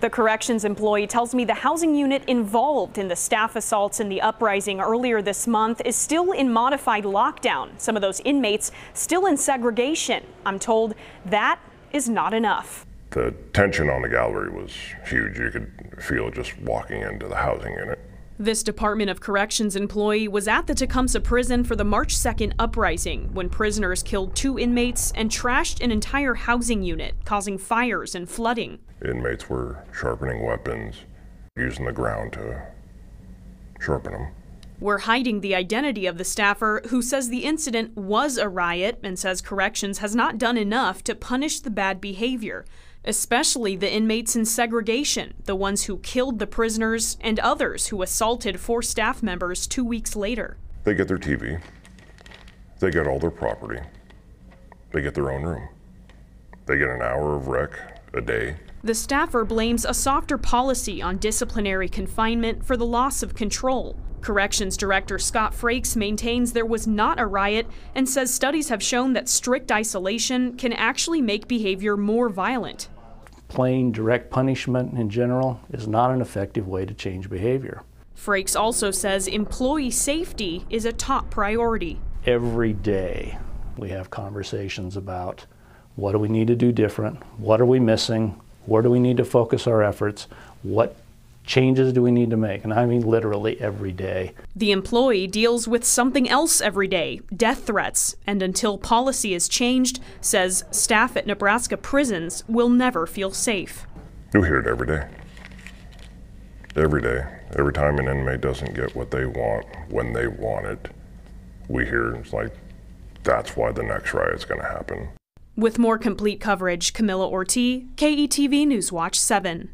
The corrections employee tells me the housing unit involved in the staff assaults and the uprising earlier this month is still in modified lockdown. Some of those inmates still in segregation. I'm told that is not enough. The tension on the gallery was huge. You could feel just walking into the housing unit. This Department of Corrections employee was at the Tecumseh prison for the March 2nd uprising when prisoners killed two inmates and trashed an entire housing unit, causing fires and flooding. Inmates were sharpening weapons, using the ground to sharpen them. We're hiding the identity of the staffer who says the incident was a riot and says corrections has not done enough to punish the bad behavior especially the inmates in segregation, the ones who killed the prisoners, and others who assaulted four staff members two weeks later. They get their TV, they get all their property, they get their own room, they get an hour of rec a day. The staffer blames a softer policy on disciplinary confinement for the loss of control. Corrections Director Scott Frakes maintains there was not a riot and says studies have shown that strict isolation can actually make behavior more violent. Plain direct punishment in general is not an effective way to change behavior. Frakes also says employee safety is a top priority. Every day we have conversations about what do we need to do different, what are we missing, where do we need to focus our efforts, what changes do we need to make? And I mean literally every day. The employee deals with something else every day death threats. And until policy is changed, says staff at Nebraska prisons will never feel safe. You hear it every day. Every day. Every time an inmate doesn't get what they want when they want it, we hear it's like, that's why the next riot's going to happen. With more complete coverage, Camilla Ortiz, KETV Newswatch 7.